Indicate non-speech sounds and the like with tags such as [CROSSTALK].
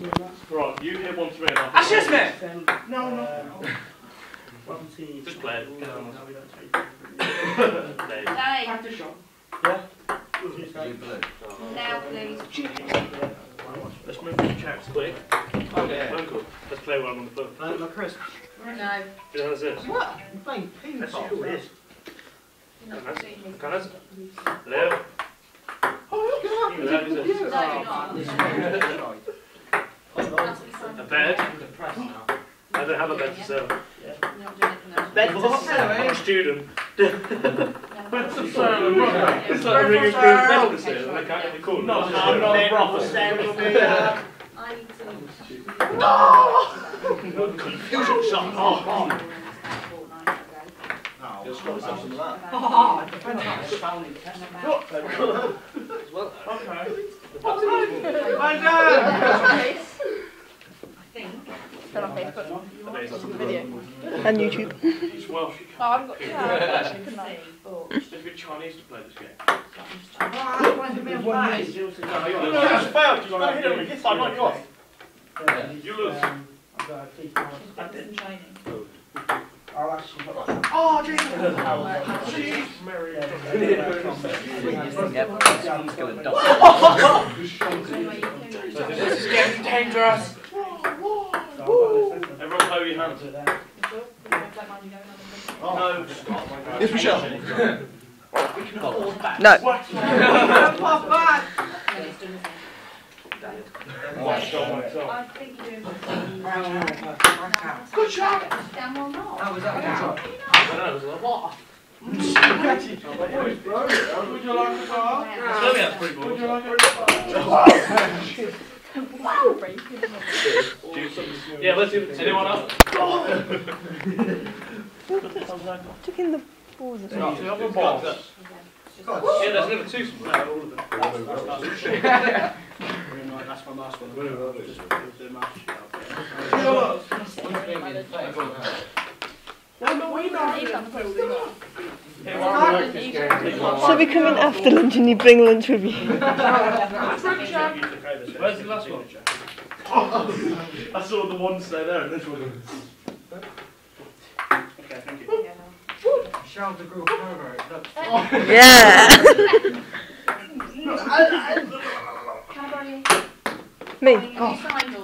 Right, you hit one three and I'll Asher Smith! No, no. Um, Twenty. Just play it. Get on. No, we don't take There. Dave, Practice shot. now please. Let's move the chaps quick. Okay. Uncle, let's play one on the phone. Like, like Chris. No, You know how's this? What? You're playing ping That's pong. cool, it is. Can I- seeing. Can I? Hello? Oh, look at Hello, that. is it? No, you're not. [LAUGHS] That's the sign. A bed? I don't have a bed to sell. You're not doing it now. Bed for I'm a student. Bed to sell. It's like a ring of green bed to sell. I can't get the corner. No, no, I'm not a brothel. [LAUGHS] I need to. Confusion shot. Oh, Just got something like that. Oh, It depends on how it's found in test. Well, Okay. I think. Put on Facebook video and YouTube. He's Welsh. Oh, I've got yeah, actually, couldn't I? It's a bit Chinese to play this game. There's one minute, zero to No, go. you No, lose. it's failed. You got to hit him with I knock you off. You lose. I've got a key card. I didn't training. I'll actually. Oh, Jesus! Jeez, Mary. This is getting dangerous. Everyone blow your hands. No, stop. Yes, we shall. [LAUGHS] No. [LAUGHS] I think you're doing Good shot. Down one more. How was that a good shot? I don't know, it was like, what? Would you like a bar? Tell me that's pretty Would you good. like a [LAUGHS] bar? Yeah, let's do Anyone else? Took in the balls as well. Yeah, there's never two. No, all of them. That's my last one. Just do the match. So we come in after lunch and you bring lunch with you. Where's the last one? [LAUGHS] I saw the one stay there and this one. Okay, thank you. Shout the group over. Yeah. [LAUGHS] Can I borrow you? Oh. Me. You signed